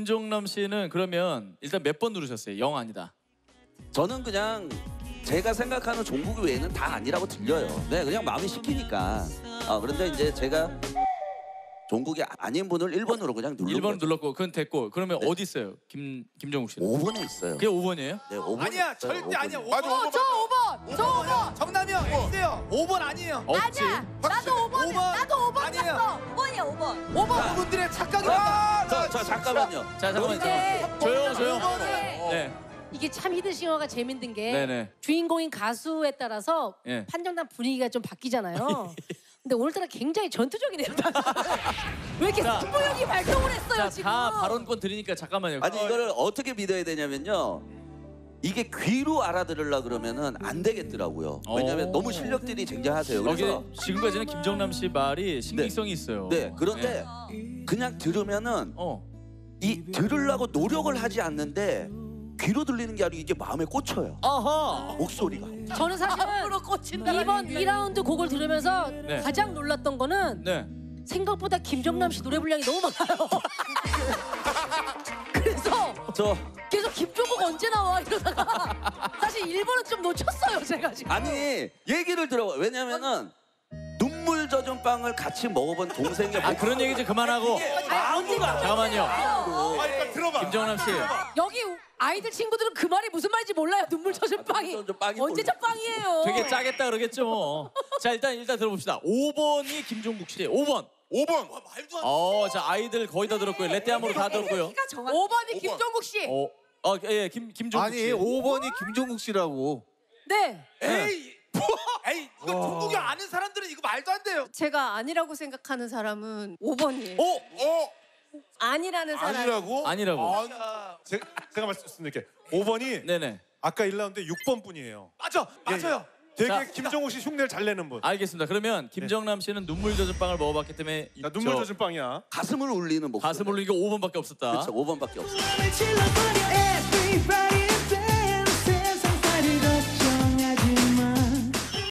김종남 씨는 그러면 일단 몇 번 누르셨어요? 영 아니다. 저는 그냥 제가 생각하는 종국 외에는 다 아니라고 들려요. 네, 그냥 마음이 시키니까. 아, 그런데 이제 제가 종국이 아닌 분을 1번으로 그냥 누른 1번 거죠. 눌렀고 그건 됐고 그러면 네. 어디 있어요? 김 김정국 씨는? 5번에 있어요. 그게 5번이에요? 네, 5번 아니야 절대 아니야. 맞아, 5번. 오번 저 5번. 저 5번. 정남이 형 해주세요. 5번 아니에요. 없지. 아니야. 나도 5번. 오번. 나도 5번 아니에요. 갔어. 5번이야 5번. 5번 그분들의 착각이다. 자, 자, 잠깐만요. 자 잠깐만 네. 잠깐만. 조용 조용. 네. 네. 이게 참 히든싱어가 재밌는 게 네네. 주인공인 가수에 따라서 예. 판정단 분위기가 좀 바뀌잖아요. 근데 오늘따라 굉장히 전투적이네요. 왜 이렇게 자. 승부욕이 발동을 했어요 자, 지금? 다 발언권 드리니까 잠깐만요. 아니 이거를 어떻게 믿어야 되냐면요. 이게 귀로 알아들으려 그러면은 안 되겠더라고요. 왜냐면 오. 너무 실력들이 쟁쟁하세요. 그래서 어, 지금까지는 김정남 씨 말이 신빙성이 있어요. 네, 그런데 그냥 들으면은 어. 이 들으려고 노력을 하지 않는데 귀로 들리는 게 아니고 이게 마음에 꽂혀요. 아하. 목소리가. 저는 사실은 이번 2라운드 곡을 들으면서 네. 가장 놀랐던 거는 네. 생각보다 김정남 씨 노래 분량이 너무 많아요. 그래서 저 계속 김종국 언제 나와 이러다가 사실 1번은 좀 놓쳤어요 제가 지금. 아니 얘기를 들어봐. 왜냐면은 눈물 젖은 빵을 같이 먹어본 동생의 아 그런 얘기 좀 그만하고. 아무가 잠깐만요. 아, 일단 들어봐. 김정남 씨. 여기 아이들 친구들은 그 말이 무슨 말인지 몰라요. 눈물 젖은 빵이. 젖은 빵이 언제 저 빵이에요? 되게 짜겠다 그러겠죠 뭐. 자 일단 일단 들어봅시다. 5번이 김종국 씨. 5번. 5번. 어, 자 아이들 거의 다 들었고요. 레떼아모로 다 들었고요. 5번이 김종국 씨. 어, 어, 예, 김 김종국 아니 씨. 5번이 김종국 씨라고. 네. 에이. 이거 종국이 아는 사람들은 이거 말도 안 돼요. 제가 아니라고 생각하는 사람은 5번이에요. 어, 어? 아니라는 사람. 아니라고? 아니라고. 아, 제가, 제가 말씀드릴게요. 5번이 네네. 아까 1라운드 6번 분이에요. 맞아 맞아요. 되게 자, 김정우 씨 흉내를 잘 내는 분. 알겠습니다. 그러면 김정남 씨는 눈물 젖은 빵을 먹어봤기 때문에 나 눈물 저 젖은 빵이야. 가슴을 울리는 목소리. 가슴 울리고 5번밖에 없었다. 그렇죠. 5번밖에 없어요. 춤을 질러